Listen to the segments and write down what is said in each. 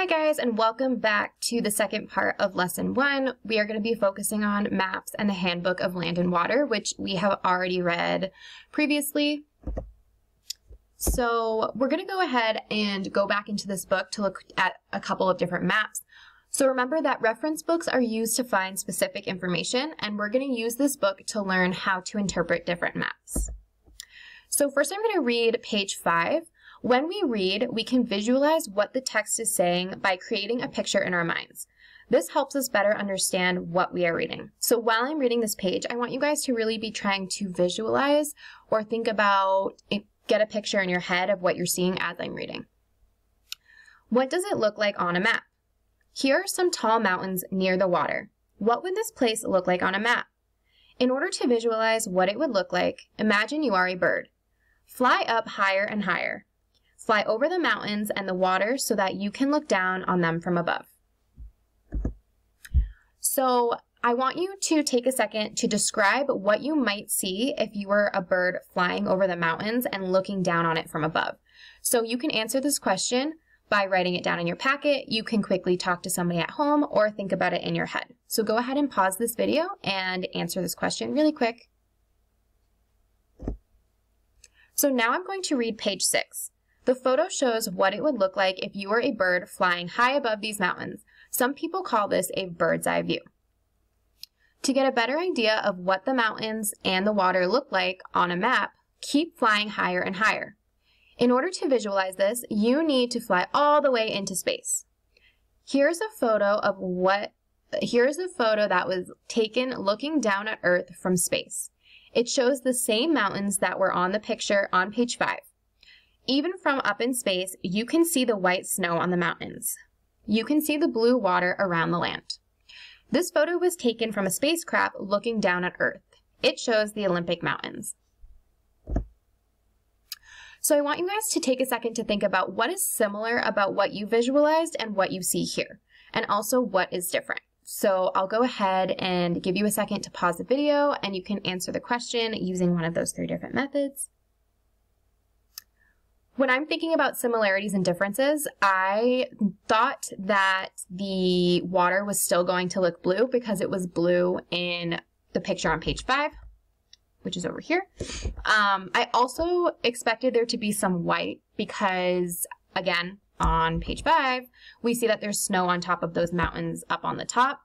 Hi guys and welcome back to the second part of lesson one. We are going to be focusing on maps and the handbook of land and water, which we have already read previously. So we're going to go ahead and go back into this book to look at a couple of different maps. So remember that reference books are used to find specific information and we're going to use this book to learn how to interpret different maps. So first I'm going to read page five. When we read, we can visualize what the text is saying by creating a picture in our minds. This helps us better understand what we are reading. So while I'm reading this page, I want you guys to really be trying to visualize or think about, eh, get a picture in your head of what you're seeing as I'm reading. What does it look like on a map? Here are some tall mountains near the water. What would this place look like on a map? In order to visualize what it would look like, imagine you are a bird. Fly up higher and higher. Fly over the mountains and the water so that you can look down on them from above. So I want you to take a second to describe what you might see if you were a bird flying over the mountains and looking down on it from above. So you can answer this question by writing it down in your packet. You can quickly talk to somebody at home or think about it in your head. So go ahead and pause this video and answer this question really quick. So now I'm going to read page six. The photo shows what it would look like if you were a bird flying high above these mountains. Some people call this a bird's eye view. To get a better idea of what the mountains and the water look like on a map, keep flying higher and higher. In order to visualize this, you need to fly all the way into space. Here's a photo of what here's a photo that was taken looking down at Earth from space. It shows the same mountains that were on the picture on page 5. Even from up in space, you can see the white snow on the mountains. You can see the blue water around the land. This photo was taken from a spacecraft looking down at Earth. It shows the Olympic Mountains. So I want you guys to take a second to think about what is similar about what you visualized and what you see here, and also what is different. So I'll go ahead and give you a second to pause the video and you can answer the question using one of those three different methods. When I'm thinking about similarities and differences, I thought that the water was still going to look blue because it was blue in the picture on page five, which is over here. Um, I also expected there to be some white because, again, on page five, we see that there's snow on top of those mountains up on the top.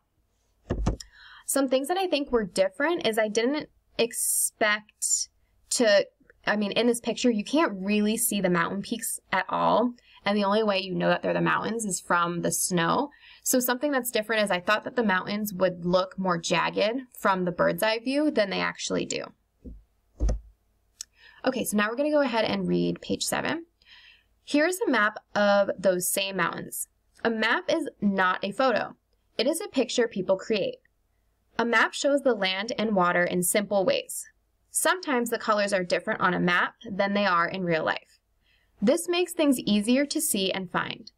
Some things that I think were different is I didn't expect to I mean, in this picture, you can't really see the mountain peaks at all. And the only way you know that they're the mountains is from the snow. So something that's different is I thought that the mountains would look more jagged from the bird's eye view than they actually do. Okay, so now we're going to go ahead and read page seven. Here's a map of those same mountains. A map is not a photo. It is a picture people create. A map shows the land and water in simple ways. Sometimes the colors are different on a map than they are in real life. This makes things easier to see and find.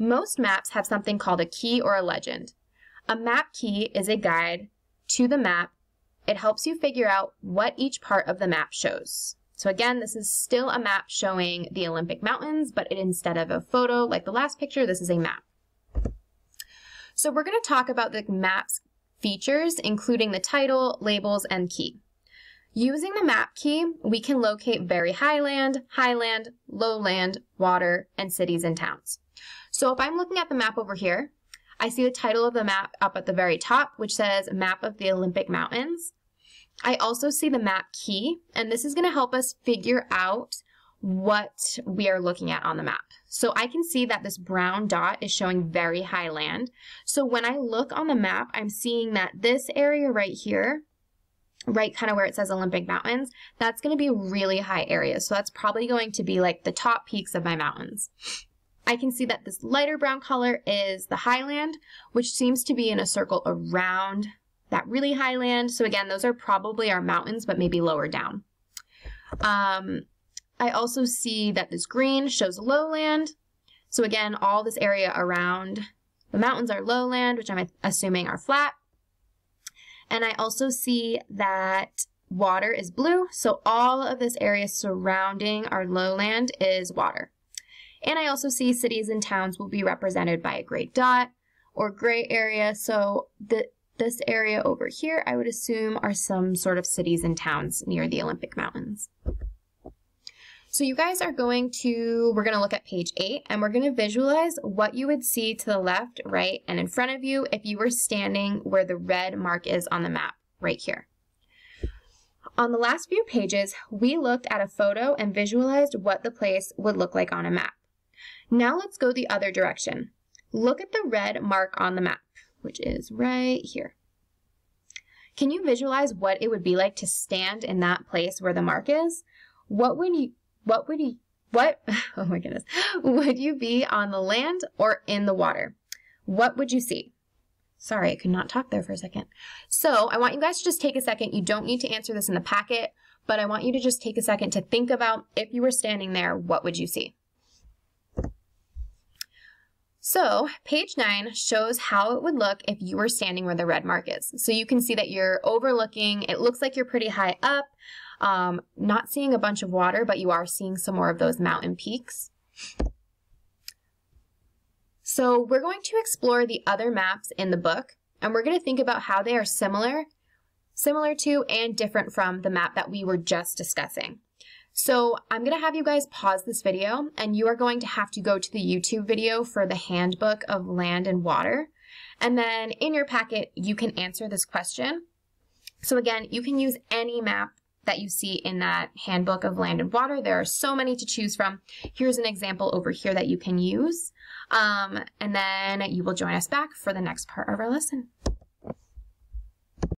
Most maps have something called a key or a legend. A map key is a guide to the map. It helps you figure out what each part of the map shows. So again, this is still a map showing the Olympic Mountains, but instead of a photo like the last picture, this is a map. So we're going to talk about the map's features, including the title, labels, and key. Using the map key, we can locate very highland, highland, lowland, water, and cities and towns. So if I'm looking at the map over here, I see the title of the map up at the very top, which says Map of the Olympic Mountains. I also see the map key, and this is going to help us figure out what we are looking at on the map. So I can see that this brown dot is showing very high land. So when I look on the map, I'm seeing that this area right here right kind of where it says Olympic Mountains, that's going to be really high areas. So that's probably going to be like the top peaks of my mountains. I can see that this lighter brown color is the highland, which seems to be in a circle around that really high land. So again, those are probably our mountains, but maybe lower down. Um, I also see that this green shows lowland. So again, all this area around the mountains are lowland, which I'm assuming are flat. And I also see that water is blue, so all of this area surrounding our lowland is water. And I also see cities and towns will be represented by a gray dot or gray area. So the, this area over here, I would assume are some sort of cities and towns near the Olympic Mountains. So you guys are going to, we're going to look at page eight and we're going to visualize what you would see to the left, right, and in front of you if you were standing where the red mark is on the map, right here. On the last few pages, we looked at a photo and visualized what the place would look like on a map. Now let's go the other direction. Look at the red mark on the map, which is right here. Can you visualize what it would be like to stand in that place where the mark is? What would you what would you, what, oh my goodness, would you be on the land or in the water? What would you see? Sorry, I could not talk there for a second. So I want you guys to just take a second. You don't need to answer this in the packet, but I want you to just take a second to think about if you were standing there, what would you see? So page nine shows how it would look if you were standing where the red mark is. So you can see that you're overlooking, it looks like you're pretty high up, um, not seeing a bunch of water, but you are seeing some more of those mountain peaks. So we're going to explore the other maps in the book, and we're going to think about how they are similar, similar to and different from the map that we were just discussing. So I'm going to have you guys pause this video, and you are going to have to go to the YouTube video for the handbook of land and water. And then in your packet, you can answer this question. So again, you can use any map that you see in that handbook of land and water. There are so many to choose from. Here's an example over here that you can use. Um, and then you will join us back for the next part of our lesson.